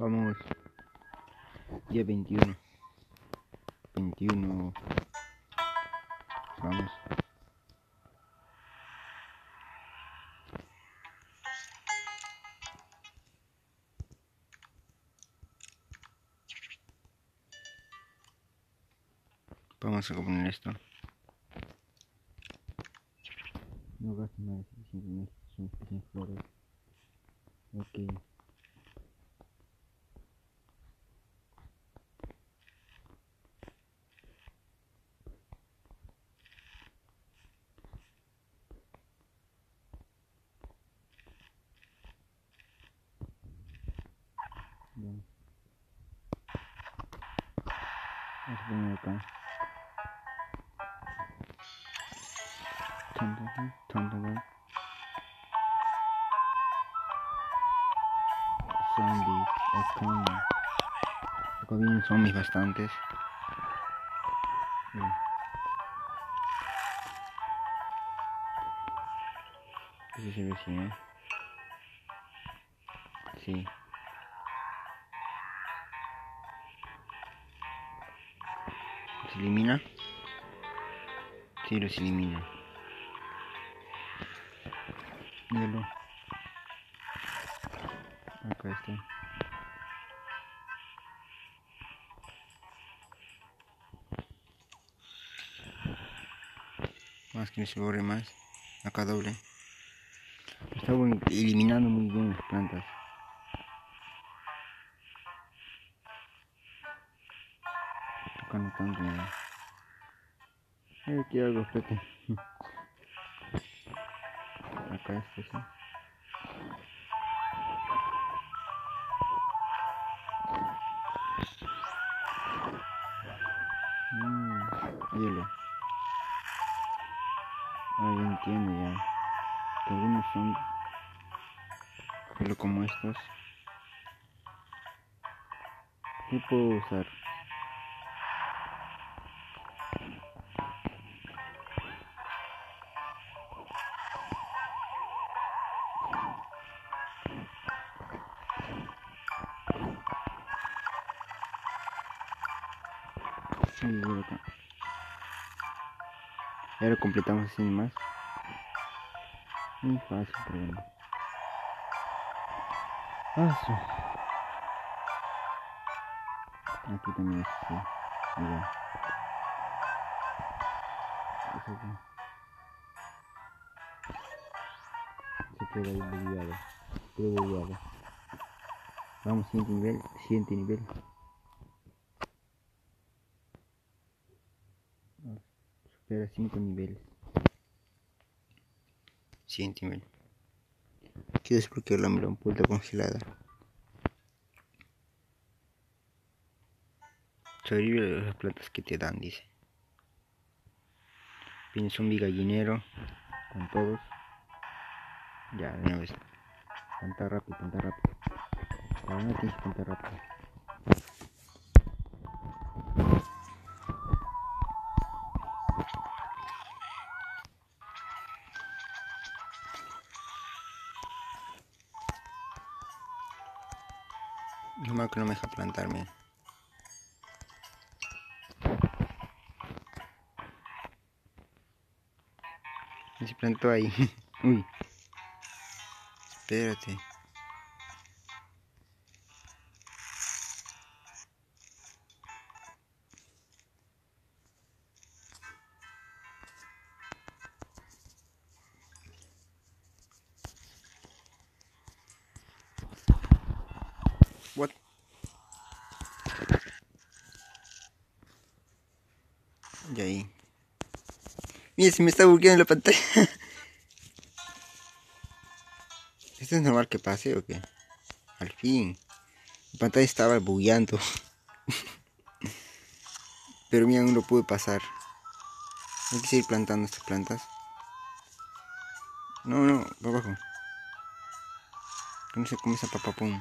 Vamos. Día 21. 21. Vamos. Vamos a poner esto. No gasto nada, simplemente son flores. Ok. Bien. Vamos a poner acá. Zombies, acá. Vienen zombies bastantes. Ve así, ¿eh? Sí. ¿Se elimina? Sí, los elimina. Míralo. Acá está. Más que no se borre más. Acá doble. Está eliminando muy bien las plantas. No. Eh, aquí algo, espérate. Acá esto sí. Mmm, hielo. Ah, ya entiendo ya. Que algunos son hielo como estos. ¿Qué puedo usar? Completamos así más. Muy fácil, pero bueno. Paso. Aquí también es así. Igual. Eso aquí. Se queda ahí bugueado. Quedó bugueado. Vamos, siguiente nivel. Siguiente nivel. 5 niveles. Siguiente nivel. Quiero desbloquear la melón puerta congelada. Sobrevive de las plantas que te dan, dice. Viene zombie gallinero con todos. Ya, de una vez. Canta rápido, canta rápido. Ahora no tienes que cantar rápido. No me deja plantarme. Se plantó ahí. Uy. Espérate. Mira, se me está bugueando la pantalla. ¿Esto es normal que pase o qué? Al fin. La pantalla estaba bugueando. Pero mira, no lo pude pasar. Hay que seguir plantando estas plantas. No, no, para abajo. No se come esa papapum.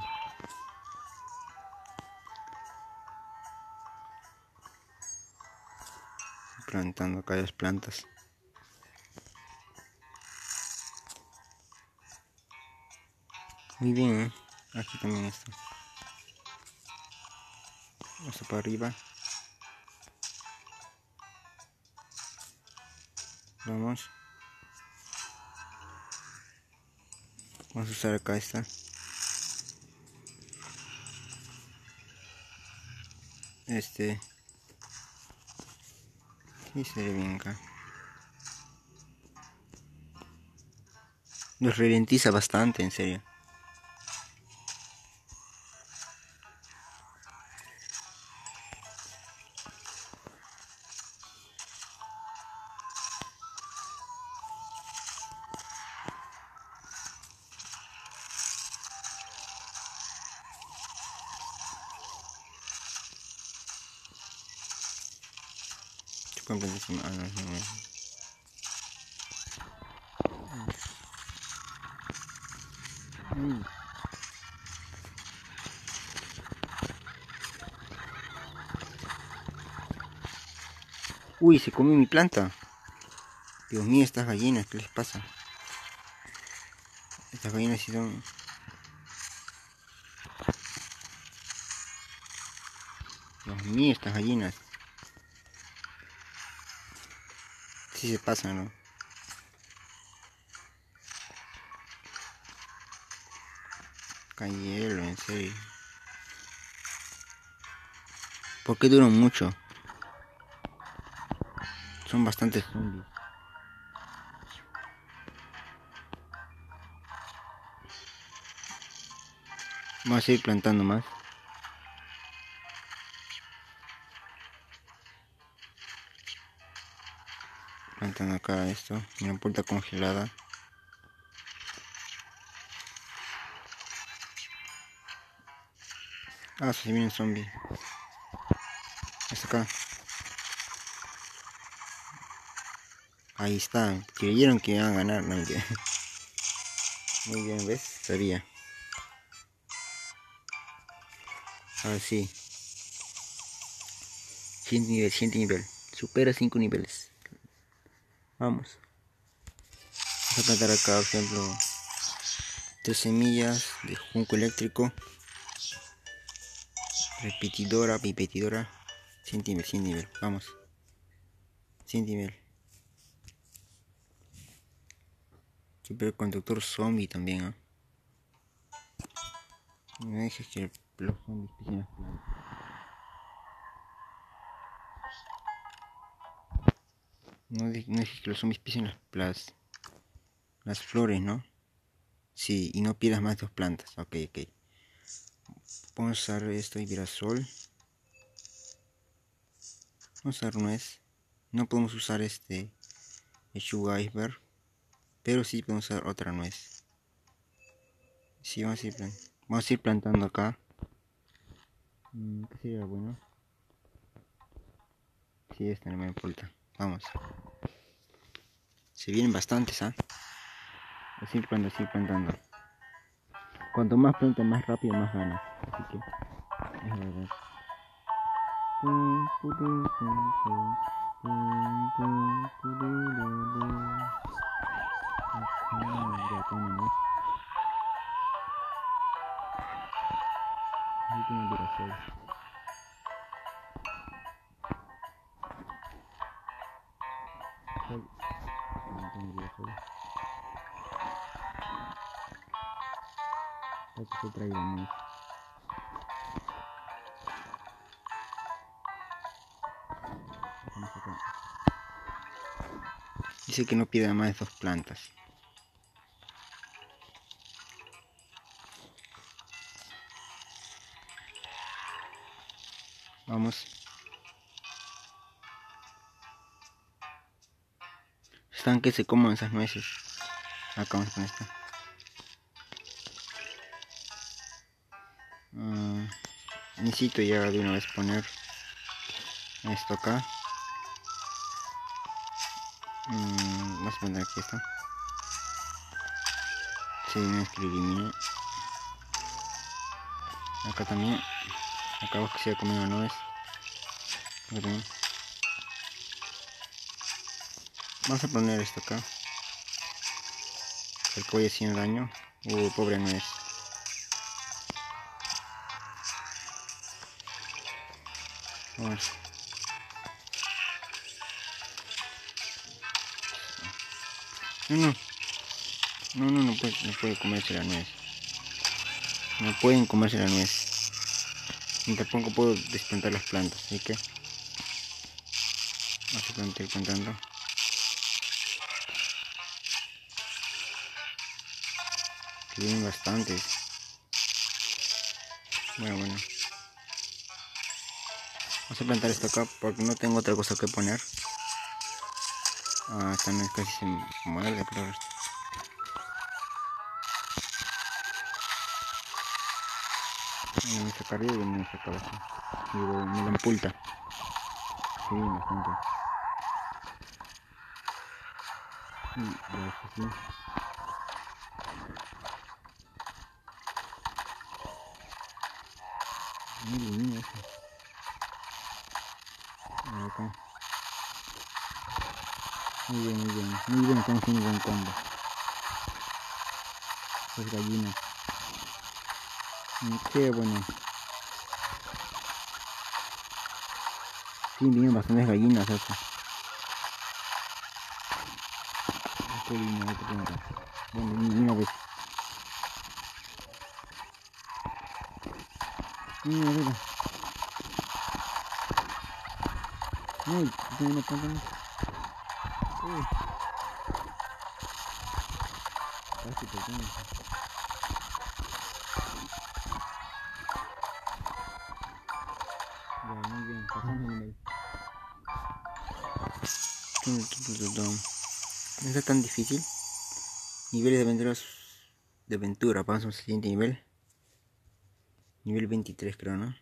plantando acá las plantas. Muy bien, aquí también está. Vamos para arriba. Vamos. Vamos a usar acá esta. Este. Y se bien. Nos ralentiza bastante, en serio. Mm. Uy, se comió mi planta. Dios mío, estas gallinas, ¿qué les pasa? Estas gallinas sí son... Dios mío, estas gallinas. Sí se pasan, ¿no? Hielo, en serio. ¿Por qué duran mucho? Son bastantes zombies. Vamos a ir plantando más. Plantando acá esto. Una puerta congelada. Ah, se viene un zombie. Hasta acá. Ahí está. Creyeron que iban a ganar. No, Muy bien, ¿ves? Sabía. Ahora sí. Siguiente nivel, siguiente nivel. Supera 5 niveles. Vamos. Vamos a plantar acá, por ejemplo, tres semillas de junco eléctrico repetidora, pipetidora, 100 nivel, 100 nivel, vamos, 100 nivel. conductor zombie también, ¿eh? No dejes que los zombies. No, dejes que los zombies pisen las, las, las flores, ¿no? Sí, y no pierdas más dos plantas. Ok, ok. Vamos a usar esto y sol Vamos a usar nuez. No podemos usar este Sugar Iceberg. Pero sí podemos usar otra nuez. Sí, vamos a ir, vamos a ir plantando acá. Mm, ¿Qué sería bueno? Sí, esta no me importa. Vamos. Se vienen bastantes, ¿ah? Así plantando, así plantando. Cuanto más pronto, más rápido, más ganas. Así que, es verdad. Ya Dice que no pida más dos plantas. Vamos. Están que se coman esas nueces. Acá vamos con esta. Necesito ya de una vez poner esto acá. Mm, vamos a poner aquí esto. Si no es que elimine acá también. Acá que se ha comido no es acá vamos a poner esto acá. El que voy daño. Uh, pobre no No, no. No, no, no puede, no puede comerse la nuez. No pueden comerse la nuez. Ni tampoco puedo desplantar las plantas, así que... Vamos a plantar plantando. Que vienen bastantes. Bueno, bueno. Vamos a plantar esto acá porque no tengo otra cosa que poner. Ah, esta nuez casi se muerde, pero... Me voy a sacar y me a sacar así. Y me lo empulta. Sí, bastante. Y ya así. Muy bien eso. Acá. Muy bien, muy bien. Muy estamos haciendo un buen combo. Pues gallinas. Qué bueno. Sí, vienen bastantes gallinas eso. Qué lindo, qué lindo. Bueno, una vez. Mira, mira. Uy, tiene una planta. Casi pequeño. Ya, muy bien, pasamos el No está tan difícil. Niveles de aventuras de aventura. Pasamos al siguiente nivel. Nivel 23 creo, ¿no?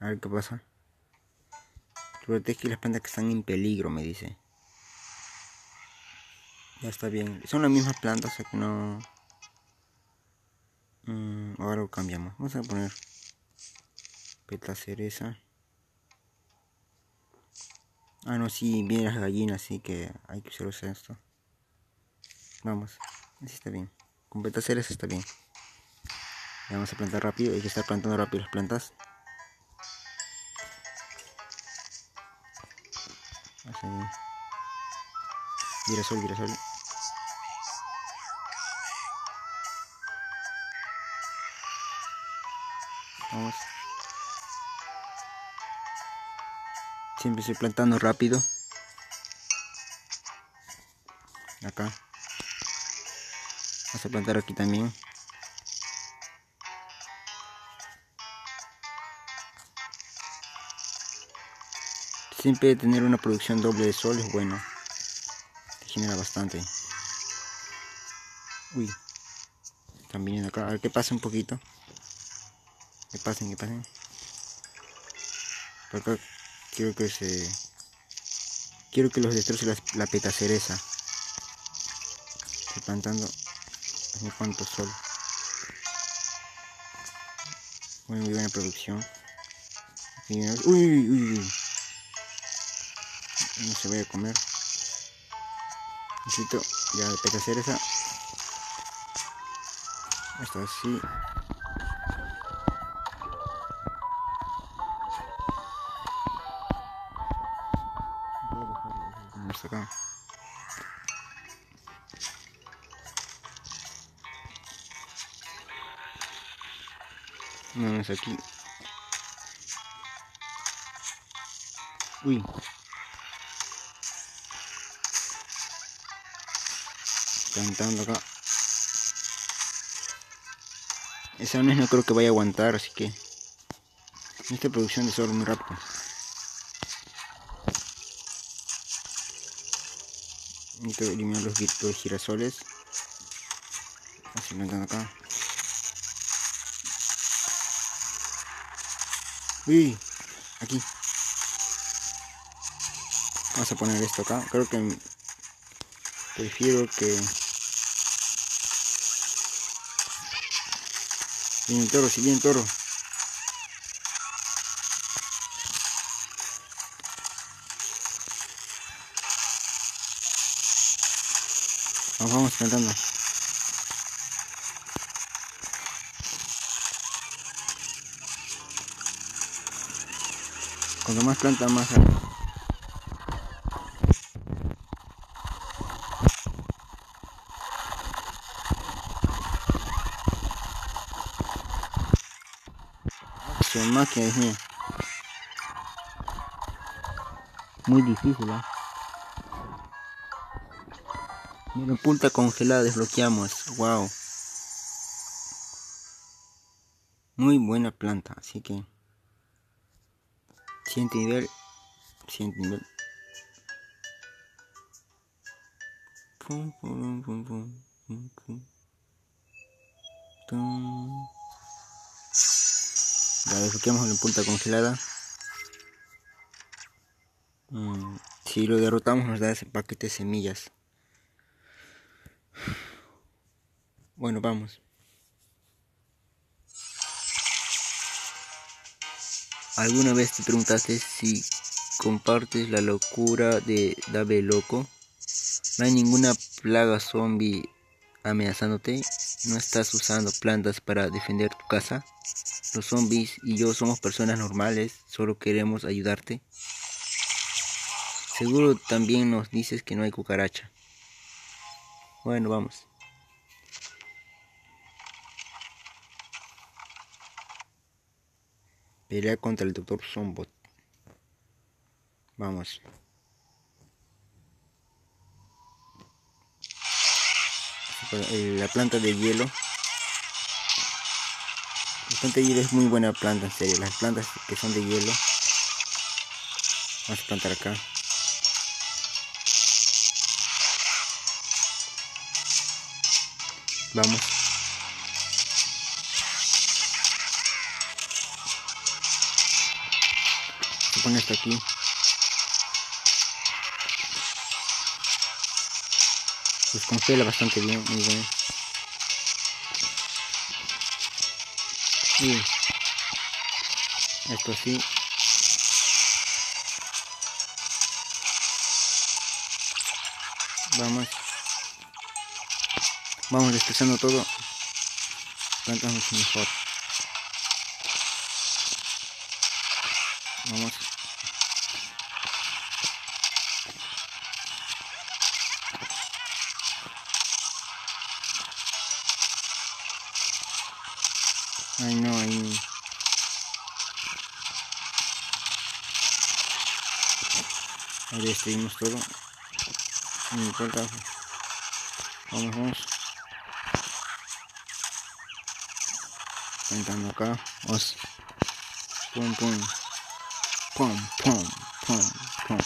A ver qué pasa. Protege las plantas que están en peligro, me dice. Ya está bien. Son las mismas plantas, o sea que no... Mm, ahora lo cambiamos. Vamos a poner peta cereza. Ah, no, sí, vienen las gallinas, así que hay que usar esto. Vamos, así está bien. Con peta cereza está bien. vamos a plantar rápido, hay que estar plantando rápido las plantas. Así. Girasol, girasol. Vamos. Siempre estoy plantando rápido. Acá. Vamos a plantar aquí también. Siempre tener una producción doble de sol es bueno. Genera bastante. Uy. También acá. A ver que pase un poquito. Que pasen, que pasen. Por acá quiero que se... Quiero que los destroce la, la peta cereza. Estoy plantando no cuánto sol. Muy, muy buena producción. Uy, uy, uy. No se vaya a comer. Necesito ya de peta cereza. Esto así. acá. No, es aquí. Uy. Cantando acá. Esa no creo que vaya a aguantar, así que... Esta producción de sol muy rápido. Necesito eliminar los, los girasoles. Así plantando acá. Uy, aquí. Vamos a poner esto acá. Creo que prefiero que Viene el toro, si viene el toro. Nos vamos cantando. Cuando más planta, más. Es mía. Muy difícil, ¿eh? Punta congelada desbloqueamos. Wow. Muy buena planta, así que siguiente nivel, siguiente nivel. Pum, pum, pum. La punta congelada. Mm, si lo derrotamos nos da ese paquete de semillas. Bueno, vamos. ¿Alguna vez te preguntaste si compartes la locura de Dave Loco? No hay ninguna plaga zombie amenazándote. ¿No estás usando plantas para defender tu casa? Los zombies y yo somos personas normales, solo queremos ayudarte. Seguro también nos dices que no hay cucaracha. Bueno, vamos. Pelea contra el Dr. Zombot. Vamos. La planta de hielo. La planta hielo es muy buena planta, en serio. Las plantas que son de hielo. Vamos a plantar acá. Vamos. Se pone esto aquí. Pues congela bastante bien, muy bien. Y esto sí. Vamos. Vamos despejando todo. Plantamos mejor. Ay no, ahí. Ahí destruimos todo. No importa. Vamos, vamos. Intentando acá. Os. Pum, pum. Pum, pum, pum, pum.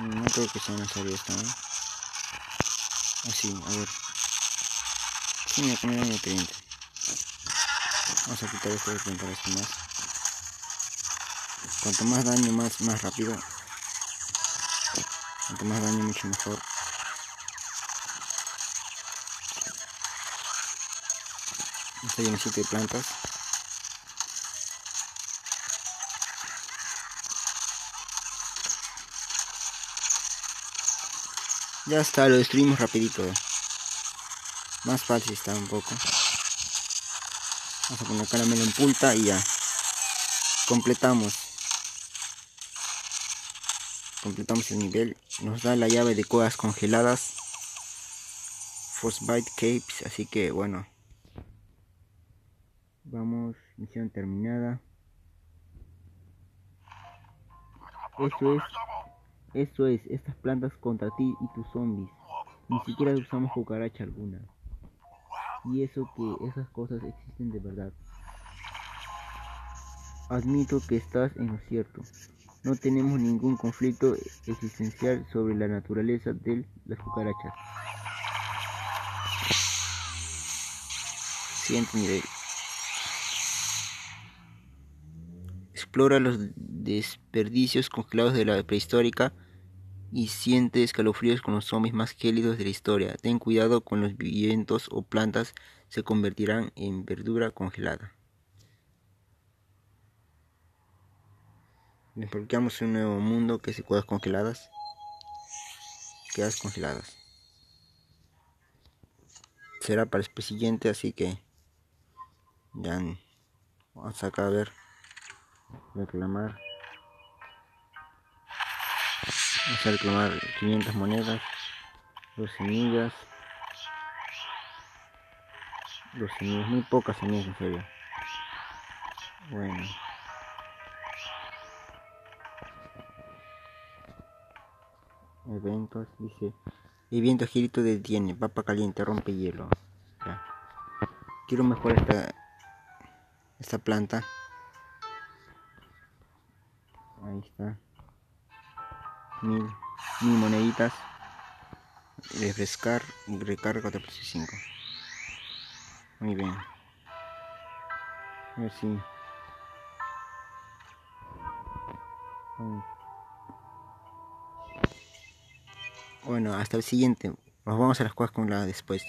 No creo que sea necesario esto, ¿no? Así, a ver. Sí, me comer un nutriente. Vamos a quitar esto y plantar esto más. Cuanto más daño, más, más rápido. Cuanto más daño, mucho mejor. Está llenecito de plantas. Ya está, lo destruimos rapidito. Más fácil está un poco. Vamos a poner caramelo en punta y ya. Completamos. Completamos el nivel. Nos da la llave de cuevas congeladas. Frostbite Capes. Así que bueno. Vamos, misión terminada. Eso es, eso es, estas plantas contra ti y tus zombies. Ni siquiera usamos cucaracha alguna. Y eso que esas cosas existen de verdad. Admito que estás en lo cierto. No tenemos ningún conflicto existencial sobre la naturaleza de las cucarachas. Siguiente nivel. Explora los desperdicios congelados de la prehistórica y siente escalofríos con los zombies más gélidos de la historia. Ten cuidado con los vientos o plantas se convertirán en verdura congelada. Desbloqueamos un nuevo mundo que se cuevas congeladas. Quedas congeladas. Será para el siguiente, así que ya vamos acá a ver reclamar Vamos a reclamar 500 monedas, dos semillas, dos semillas, muy pocas semillas en serio. Bueno. Eventos, dice. El viento girito detiene, papa caliente, rompe hielo. Quiero mejorar esta, esta planta. Ahí está. Mil, moneditas. Refrescar, recarga 4.5. Muy bien. A. Bueno, hasta el siguiente. Nos vamos a las cosas con la después.